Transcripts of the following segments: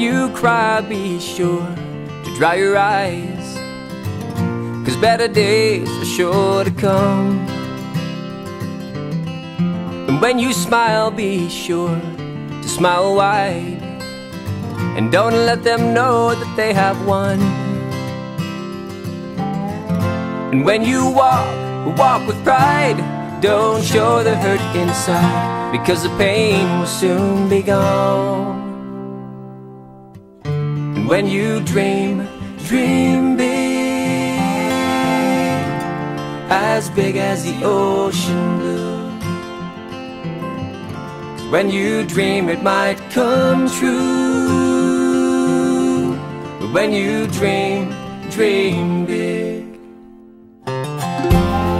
you cry, be sure to dry your eyes. Cause better days are sure to come. And when you smile, be sure to smile wide. And don't let them know that they have won. And when you walk, walk with pride. Don't show the hurt inside, because the pain will soon be gone when you dream, dream big, as big as the ocean blue. When you dream, it might come true. When you dream, dream big.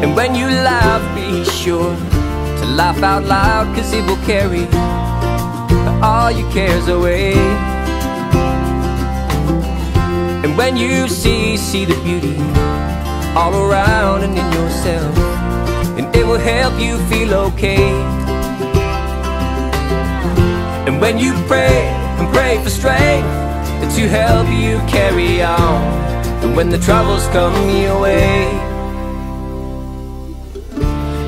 And when you laugh, be sure to laugh out loud, cause it will carry all your cares away. And when you see, see the beauty all around and in yourself, and it will help you feel okay. And when you pray and pray for strength to help you carry on, and when the troubles come your way,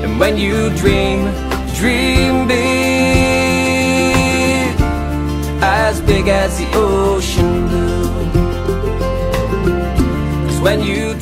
and when you dream, dream big, as big as the ocean when you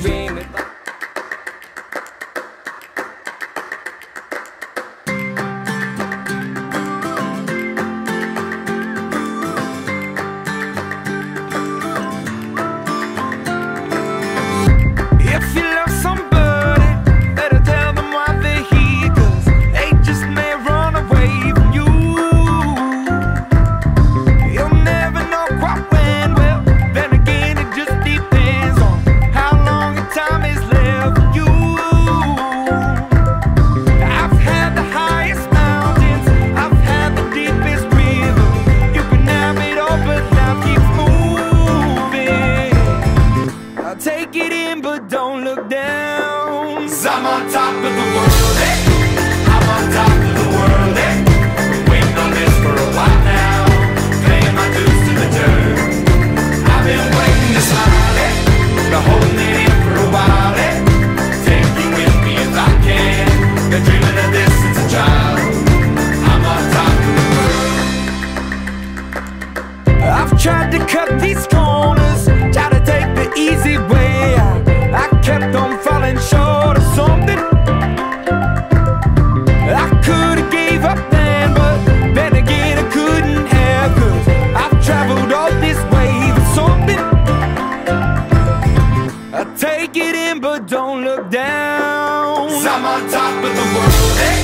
Cause I'm on top of the world, eh?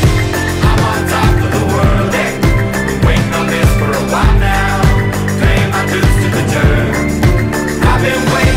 I'm on top of the world, eh? Been waiting on this for a while now. Paying my dues to the dirt. I've been waiting.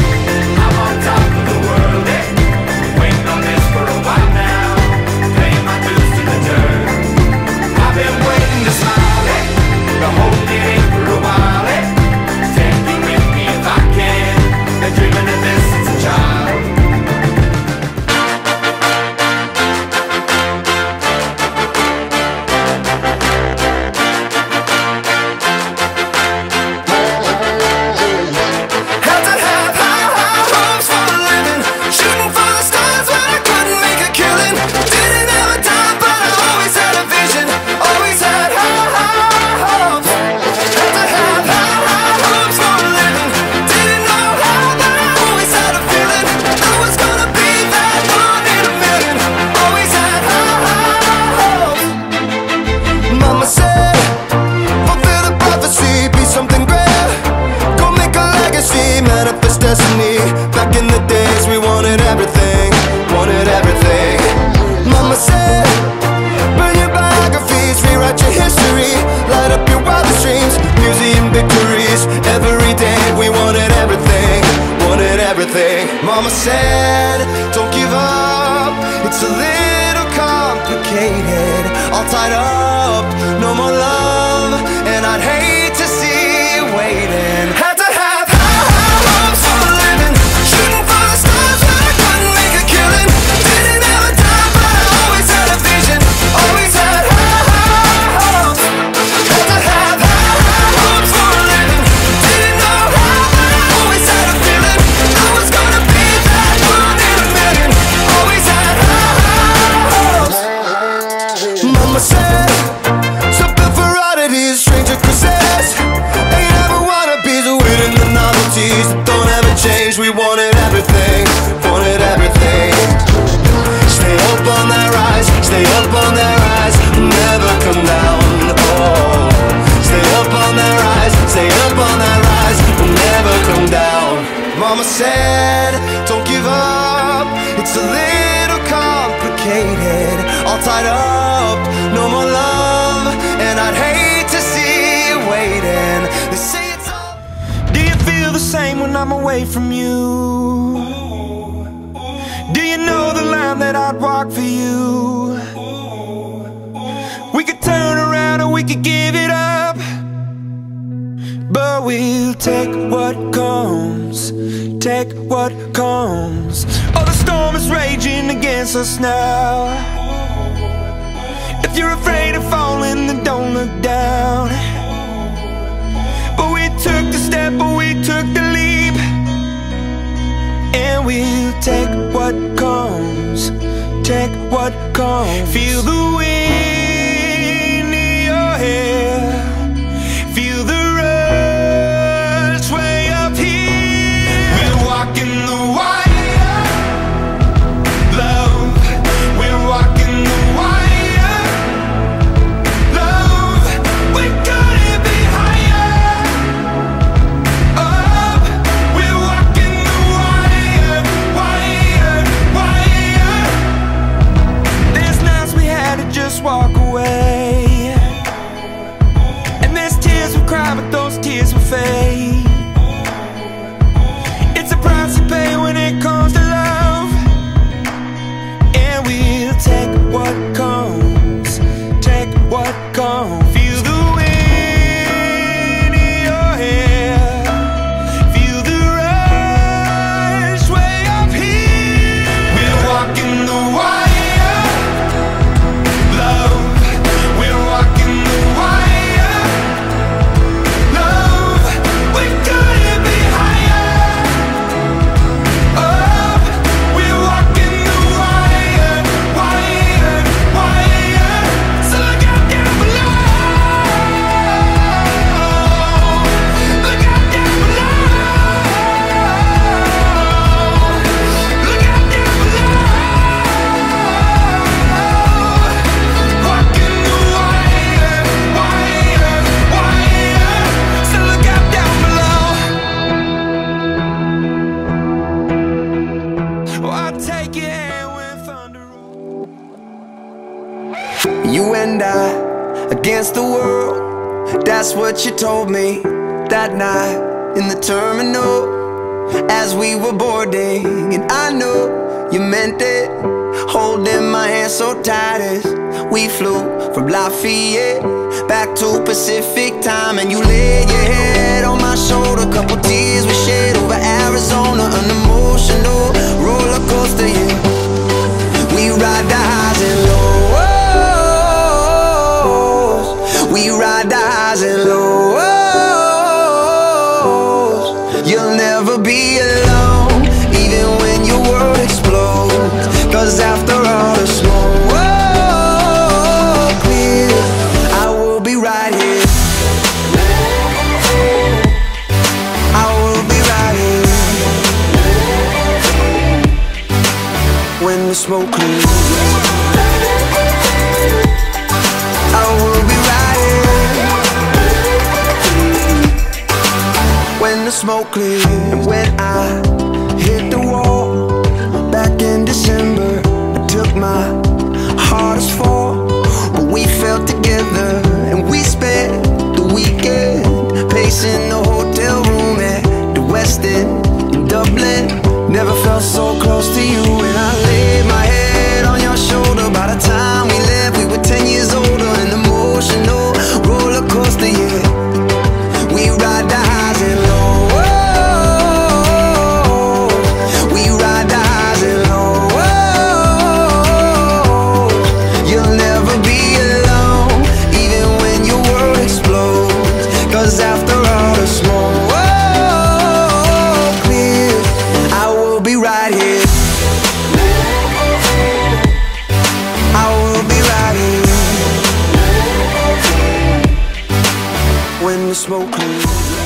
policies that don't ever change. We want it. when I'm away from you? Do you know the line that I'd walk for you? We could turn around or we could give it up But we'll take what comes Take what comes Oh, the storm is raging against us now If you're afraid of falling, then don't look down Take what comes, take what comes. Feel the wind. you told me that night in the terminal as we were boarding. And I knew you meant it, holding my hand so tight as we flew from Lafayette back to Pacific time. And you laid your head on my shoulder, couple tears we shed over Arizona, an emotional roller coaster. Yeah. We ride the highs and lows. my highs and lows. You'll never be alone, even when your world explodes. Cause after all the smoke clears, I will be right here. I will be right here. When the smoke clears. smoke clears. And when I when the smoke clears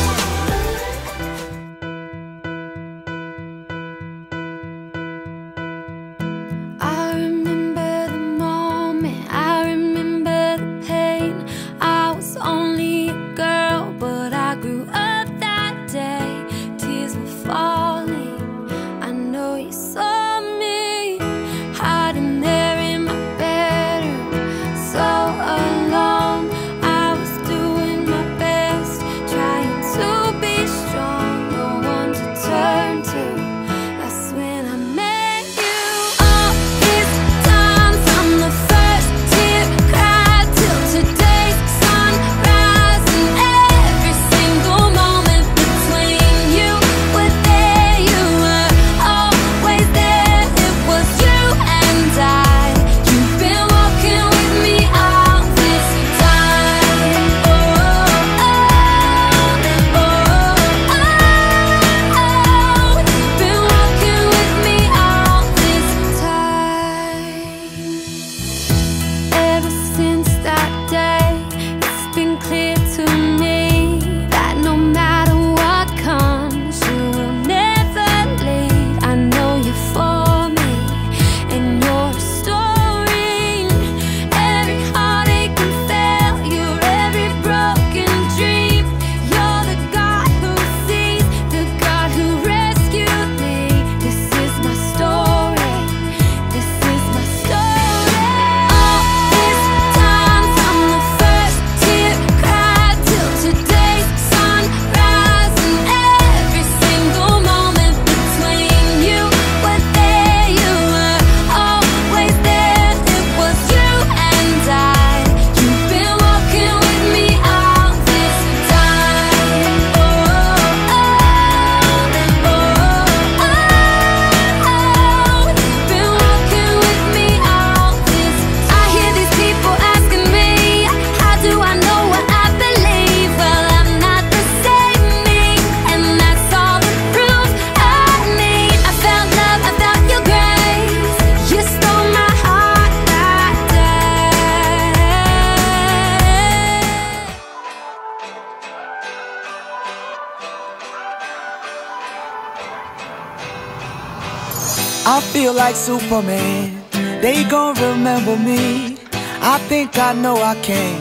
I feel like Superman. They gon' remember me. I think I know I can.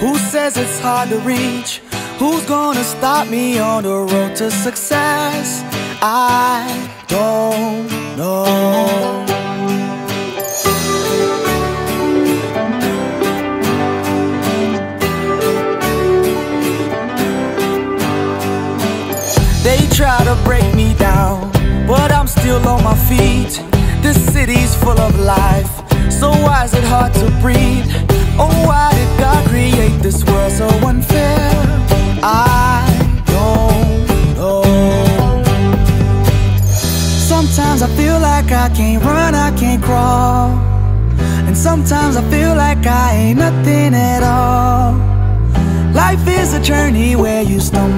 Who says it's hard to reach? Who's gonna stop me on the road to success? I don't know. They try to break me down but I'm still on my feet. This city's full of life, so why is it hard to breathe? Oh, why did God create this world so unfair? I don't know. Sometimes I feel like I can't run, I can't crawl. And sometimes I feel like I ain't nothing at all. Life is a journey where you stumble.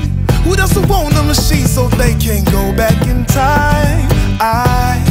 machine so they can go back in time. I